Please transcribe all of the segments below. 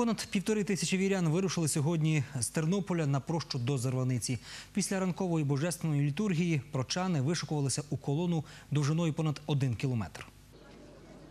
Понад півтори тисячі вірян вирушили сьогодні з Тернополя на прощу до Зарваниці. Після ранкової божественної літургії прочани вишикувалися у колону довжиною понад один кілометр.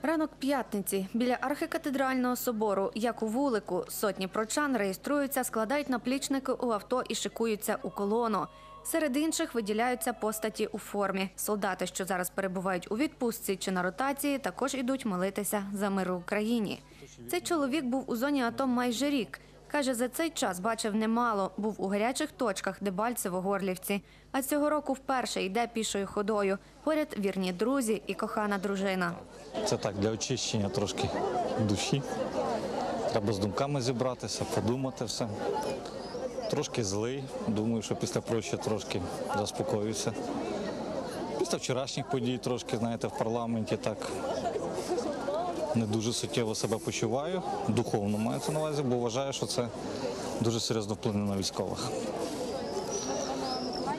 Ранок п'ятниці біля архікатедрального собору, як у вулику, сотні прочан реєструються, складають наплічники у авто і шикуються у колону. Серед інших виділяються постаті у формі. Солдати, що зараз перебувають у відпустці чи на ротації, також ідуть молитися за мир в Україні. Цей чоловік був у зоні АТО майже рік. Каже, за цей час бачив немало, був у гарячих точках Дебальцево-Горлівці. А цього року вперше йде пішою ходою. Поряд вірні друзі і кохана дружина. Це так для очищення трошки душі. Треба з думками зібратися, подумати все. Трошки злий. Думаю, що після прощі трошки заспокоюся. Після вчорашніх подій трошки, знаєте, в парламенті так не дуже суттєво себе почуваю. Духовно це на увазі, бо вважаю, що це дуже серйозно вплине на військових.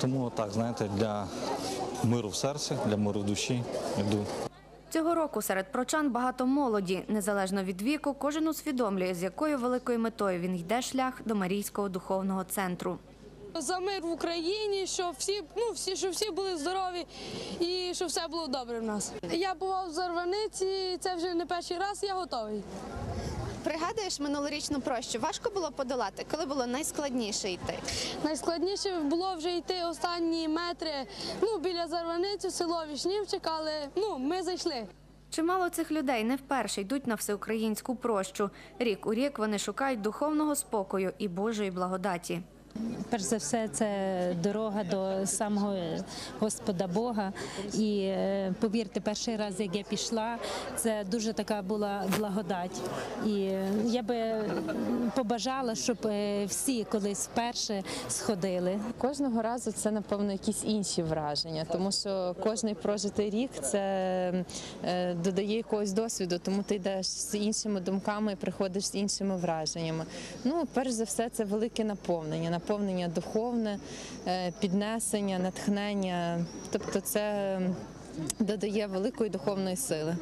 Тому так, знаєте, для миру в серці, для миру в душі йду. Цього року серед прочан багато молоді. Незалежно від віку, кожен усвідомлює, з якою великою метою він йде шлях до Марійського духовного центру. За мир в Україні, щоб всі, ну всі, щоб всі були здорові і щоб все було добре в нас. Я бував в Зарваниці, це вже не перший раз, я готовий. Пригадуєш минулорічну прощу? Важко було подолати, коли було найскладніше йти. Найскладніше було вже йти останні метри ну, біля Зарваниці, село Вішнівчик, але ну, ми зайшли. Чимало цих людей не вперше йдуть на всеукраїнську прощу. Рік у рік вони шукають духовного спокою і Божої благодаті. Перш за все, це дорога до самого Господа Бога. І е, повірте, перший раз, як я пішла, це дуже така була благодать. І я би побажала, щоб е, всі колись вперше сходили. Кожного разу це напевно якісь інші враження, тому що кожний прожитий рік це е, додає якогось досвіду, тому ти йдеш з іншими думками і приходиш з іншими враженнями. Ну, перш за все, це велике наповнення, наповнення духовне, е, піднесення, натхнення. Тобто, це додає великої духовної сили.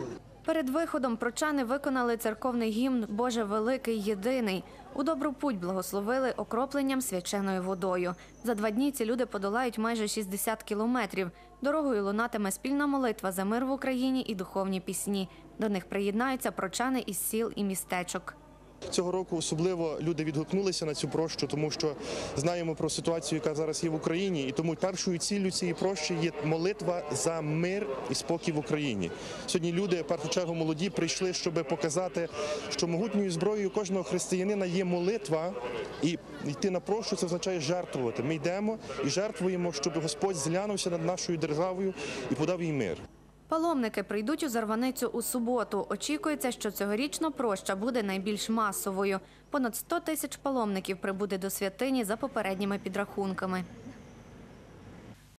Перед виходом прочани виконали церковний гімн Боже великий єдиний. У добру путь благословили окропленням свяченою водою. За два дні ці люди подолають майже 60 кілометрів. Дорогою лунатиме спільна молитва за мир в Україні і духовні пісні. До них приєднаються прочани із сіл і містечок. Цього року особливо люди відгукнулися на цю прощу, тому що знаємо про ситуацію, яка зараз є в Україні, і тому першою ціллю цієї прощі є молитва за мир і спокій в Україні. Сьогодні люди, в першу чергу молоді, прийшли, щоб показати, що могутньою зброєю кожного християнина є молитва, і йти на прощу це означає жертвувати. Ми йдемо і жертвуємо, щоб Господь зглянувся над нашою державою і подав їй мир. Паломники прийдуть у Зарваницю у суботу. Очікується, що цьогорічна проща буде найбільш масовою. Понад 100 тисяч паломників прибуде до святині за попередніми підрахунками.